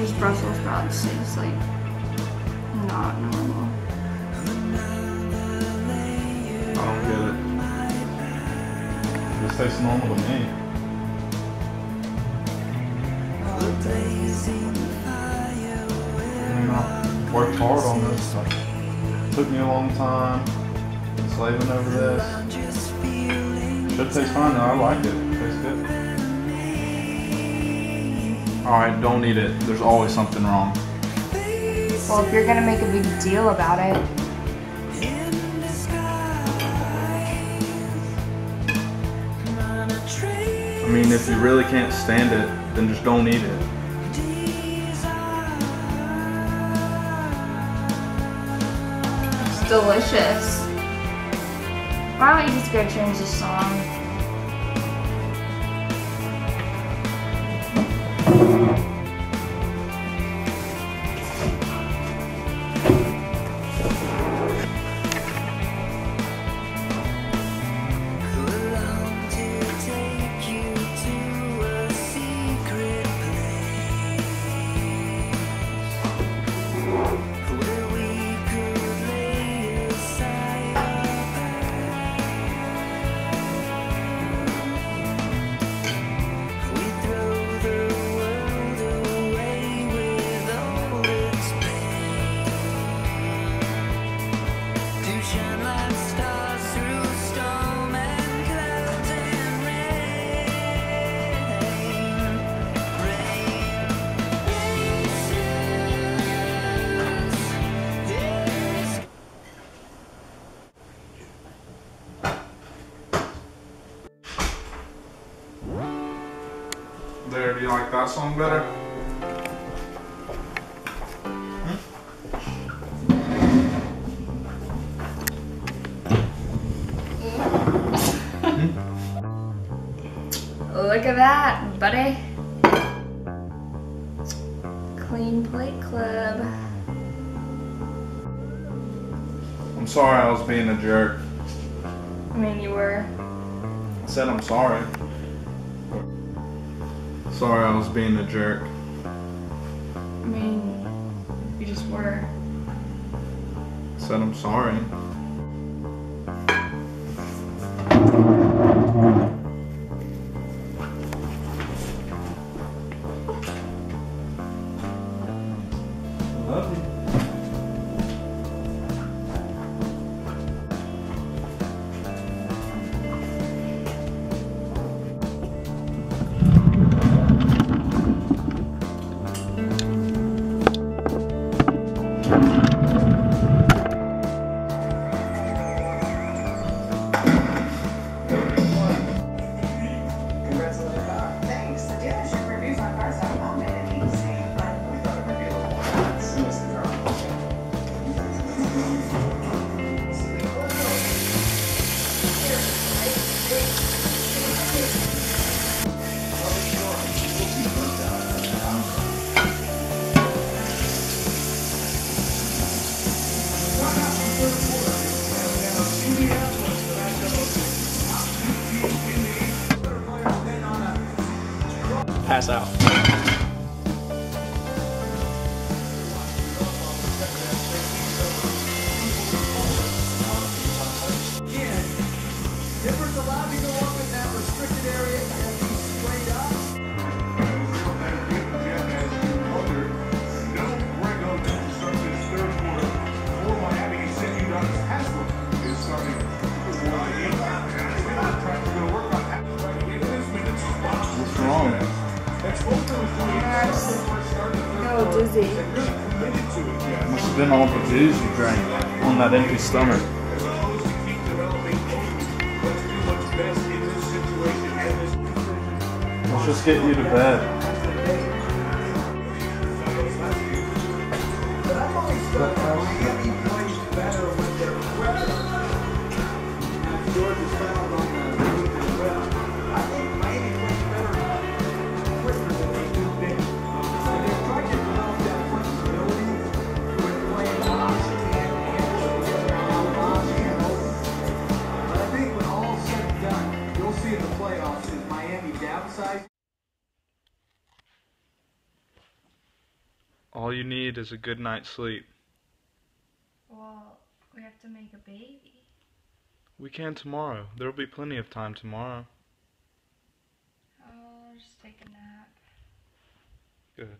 these Brussels sprouts taste like not normal. I don't get it. This tastes normal to me. I mean, I worked hard on this. It took me a long time. Slaving over this. Should taste fine though. I like it. it tastes good. Alright, don't eat it. There's always something wrong. Well, if you're gonna make a big deal about it, I mean, if you really can't stand it, then just don't eat it. it's delicious. Why don't you just go change the song? There, do you like that song better? Hmm? Hmm? Look at that, buddy. Clean Plate Club. I'm sorry I was being a jerk. I mean, you were. I said I'm sorry. Sorry I was being a jerk. I mean, you just were. Said I'm sorry. Pass out. Dizzy. Must have been all the booze you drank on that empty stomach. Let's just get you to bed. see in the playoffs is Miami downside. All you need is a good night's sleep. Well, we have to make a baby. We can tomorrow. There'll be plenty of time tomorrow. Oh, I'll just take a nap. Good.